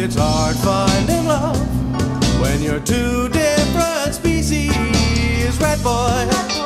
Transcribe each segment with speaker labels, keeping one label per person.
Speaker 1: it's hard finding love when you're two different species. Ratboy.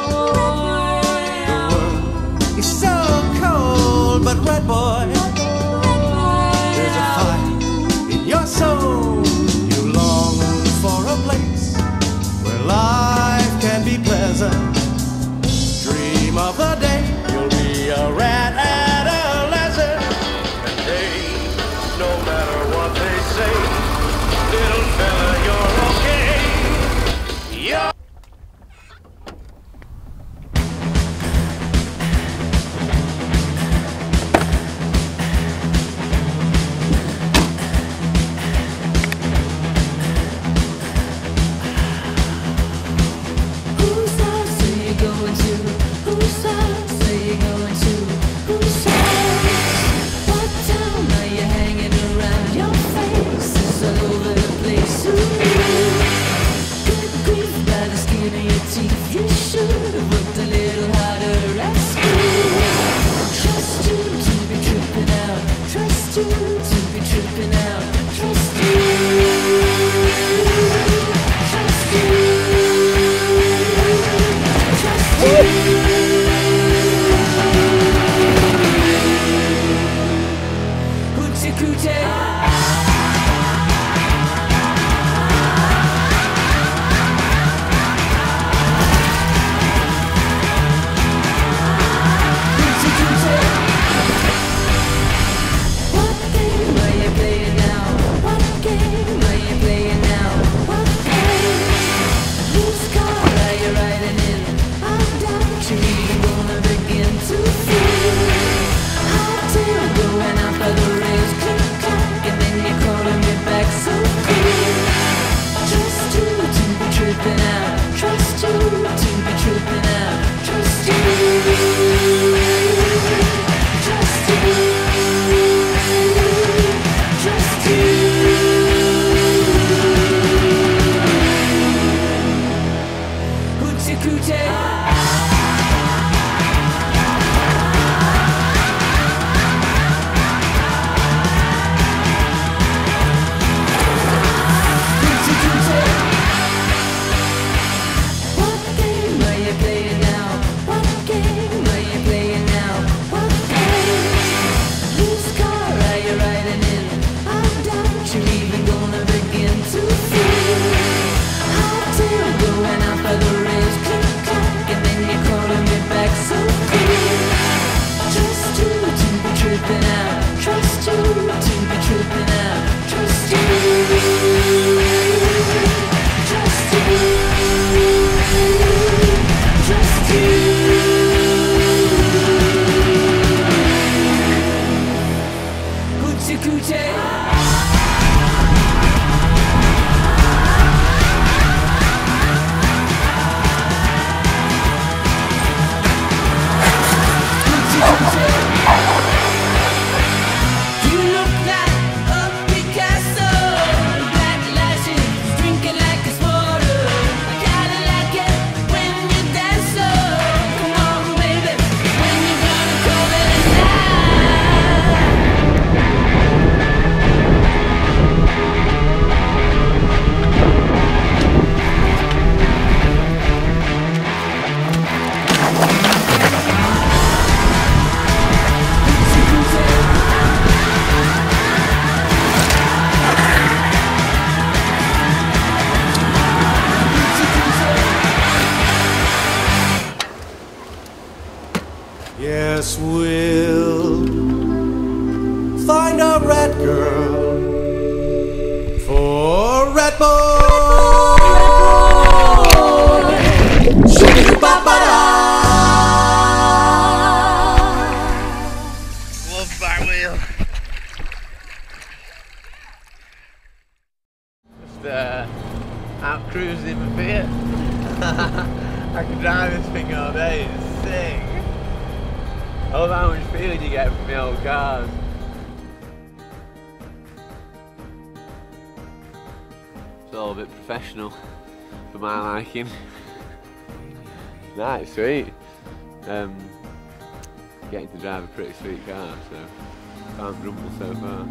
Speaker 2: Yes, we'll find a red girl for Ratboy.
Speaker 3: Wolf bar wheel. Just uh, out cruising a bit. I could drive this thing all day. It's sick. I love how much feeling you get from the old cars. It's all a bit professional for my liking. That's sweet. Um, getting to drive a pretty sweet car, so can't grumble so far.